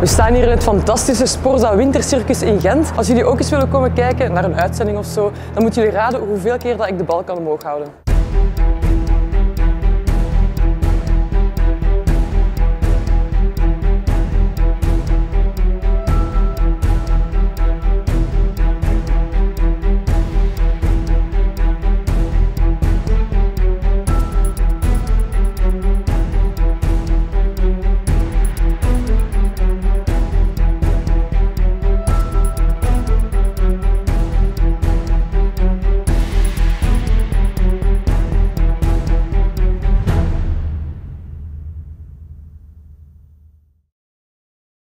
We staan hier in het fantastische Sporza Wintercircus in Gent. Als jullie ook eens willen komen kijken naar een uitzending of zo, dan moeten jullie raden hoeveel keer dat ik de bal kan omhoog houden.